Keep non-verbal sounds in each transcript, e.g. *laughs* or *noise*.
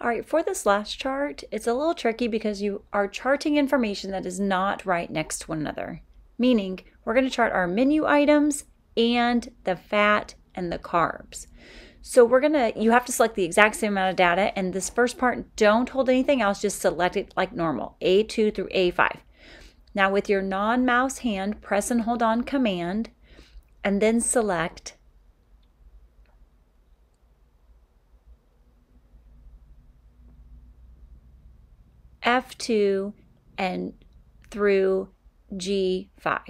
All right, for this last chart, it's a little tricky because you are charting information that is not right next to one another. Meaning, we're going to chart our menu items and the fat and the carbs. So we're going to, you have to select the exact same amount of data. And this first part, don't hold anything else, just select it like normal, A2 through A5. Now with your non-mouse hand, press and hold on Command, and then select F2 and through G5.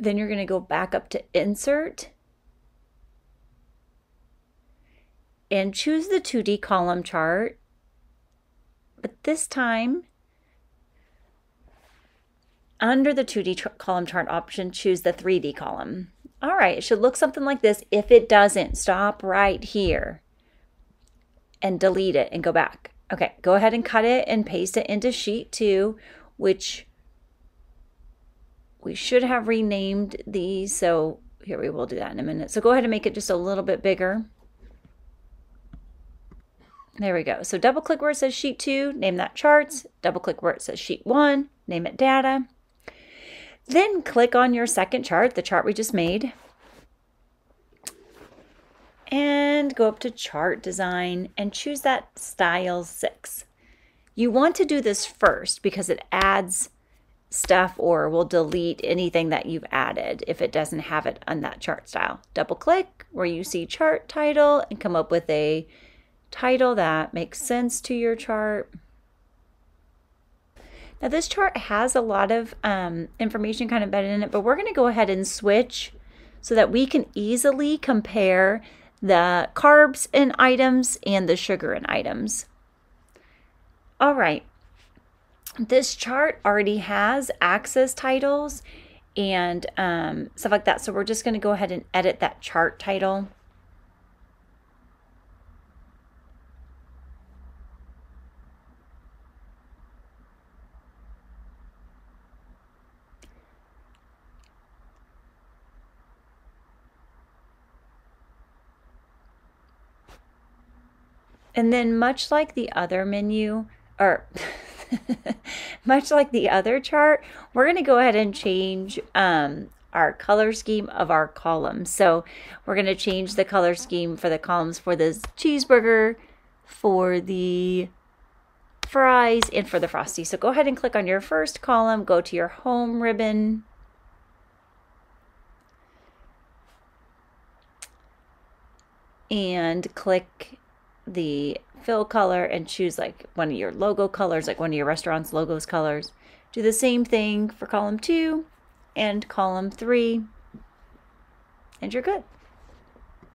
Then you're going to go back up to Insert and choose the 2D column chart. But this time, under the 2D column chart option, choose the 3D column. All right, it should look something like this. If it doesn't, stop right here and delete it and go back. Okay, go ahead and cut it and paste it into sheet two, which we should have renamed these. So here we will do that in a minute. So go ahead and make it just a little bit bigger. There we go. So double click where it says sheet two, name that charts. Double click where it says sheet one, name it data. Then click on your second chart, the chart we just made and go up to chart design and choose that style six. You want to do this first because it adds stuff or will delete anything that you've added if it doesn't have it on that chart style. Double click where you see chart title and come up with a title that makes sense to your chart. Now this chart has a lot of um, information kind of embedded in it, but we're going to go ahead and switch so that we can easily compare the carbs in items and the sugar in items. All right, this chart already has axis titles and um, stuff like that. So we're just going to go ahead and edit that chart title. And then much like the other menu, or *laughs* much like the other chart, we're going to go ahead and change um, our color scheme of our columns. So we're going to change the color scheme for the columns for the cheeseburger, for the fries, and for the frosty. So go ahead and click on your first column, go to your home ribbon, and click the fill color and choose like one of your logo colors, like one of your restaurant's logos colors. Do the same thing for column two and column three, and you're good.